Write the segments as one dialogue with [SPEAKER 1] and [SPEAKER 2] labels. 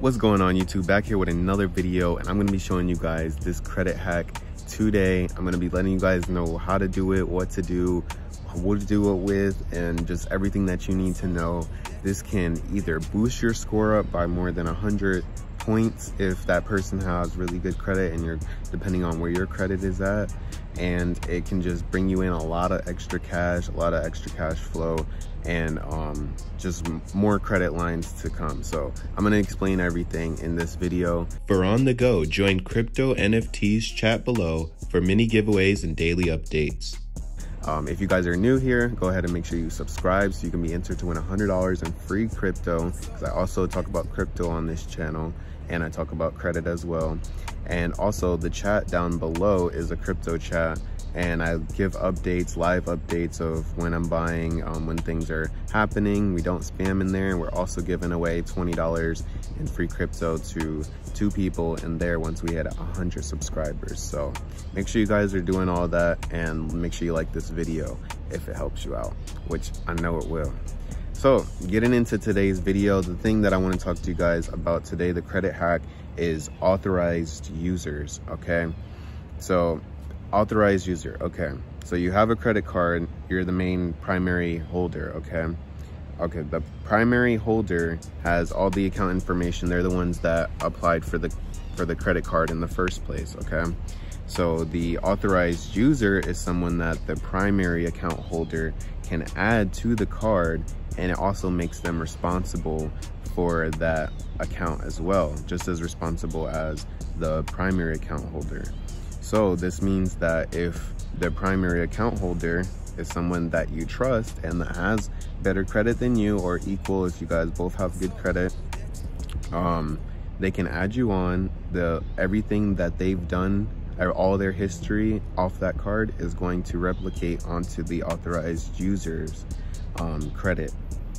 [SPEAKER 1] What's going on YouTube? Back here with another video and I'm to be showing you guys this credit hack today. I'm to be letting you guys know how to do it, what to do, what to do it with, and just everything that you need to know. This can either boost your score up by more than 100 points if that person has really good credit and you're depending on where your credit is at and it can just bring you in a lot of extra cash a lot of extra cash flow and um, just more credit lines to come. So i'm going to explain everything in this video.
[SPEAKER 2] For on the go join crypto nfts chat below for mini giveaways and daily updates.
[SPEAKER 1] Um, if you guys are new here, go ahead and make sure you subscribe so you can be entered to win $100 in free crypto because I also talk about crypto on this channel and I talk about credit as well. And also the chat down below is a crypto chat and I give updates, live updates of when I'm buying, um, when things are happening. We don't spam in there. And we're also giving away $20 in free crypto to two people in there once we hit 100 subscribers. So make sure you guys are doing all that and make sure you like this video if it helps you out, which I know it will. So getting into today's video, the thing that I want to talk to you guys about today, the credit hack is authorized users, okay? So authorized user, okay. So you have a credit card, you're the main primary holder, okay? Okay, the primary holder has all the account information. They're the ones that applied for the for the credit card in the first place, okay? So the authorized user is someone that the primary account holder can add to the card and it also makes them responsible for that account as well, just as responsible as the primary account holder. So this means that if the primary account holder is someone that you trust and that has better credit than you or equal if you guys both have good credit, um, they can add you on the everything that they've done all their history off that card is going to replicate onto the authorized users um, credit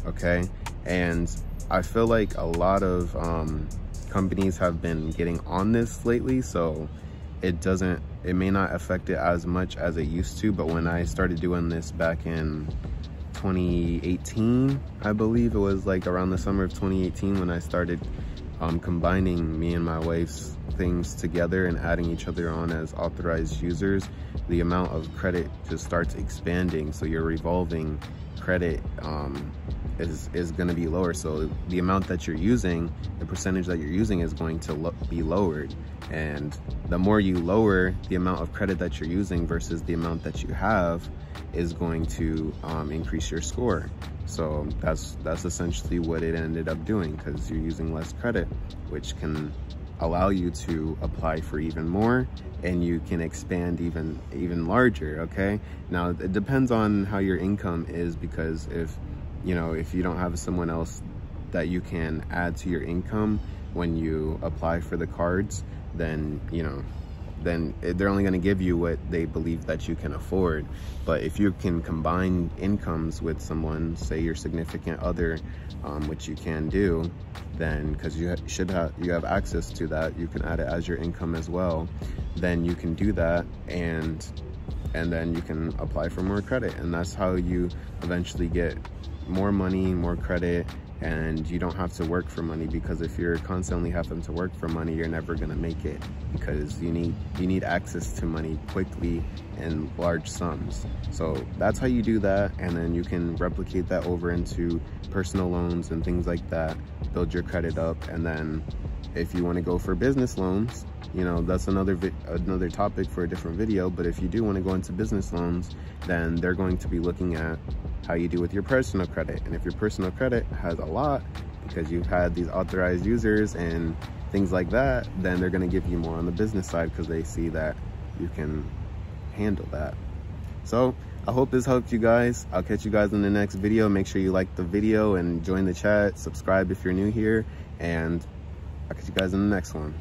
[SPEAKER 1] okay? And i feel like a lot of um, companies have been getting on this lately so it doesn't it may not affect it as much as it used to but when i started doing this back in 2018 i believe it was like around the summer of 2018 when i started um, combining me and my wife's things together and adding each other on as authorized users, the amount of credit just starts expanding. So your revolving credit um, is, is going to be lower. So the amount that you're using, the percentage that you're using is going to lo be lowered. And the more you lower the amount of credit that you're using versus the amount that you have is going to um, increase your score. So that's that's essentially what it ended up doing because you're using less credit, which can allow you to apply for even more and you can expand even even larger okay now it depends on how your income is because if you know if you don't have someone else that you can add to your income when you apply for the cards then you know then they're only going to give you what they believe that you can afford. But if you can combine incomes with someone, say your significant other, um, which you can do, then because you ha should have you have access to that, you can add it as your income as well. Then you can do that and and then you can apply for more credit, and that's how you eventually get more money, more credit, and you don't have to work for money because if you're constantly having to work for money you're never going to make it because you need you need access to money quickly in large sums. So that's how you do that and then you can replicate that over into personal loans and things like that build your credit up and then if you want to go for business loans you know that's another another topic for a different video but if you do want to go into business loans then they're going to be looking at how you do with your personal credit. And if your personal credit has a lot because you've had these authorized users and things like that then they're going to give you more on the business side because they see that you can handle that. So i hope this helped you guys. I'll catch you guys in the next video. Make sure you like the video and join the chat. Subscribe if you're new here. And i'll catch you guys in the next one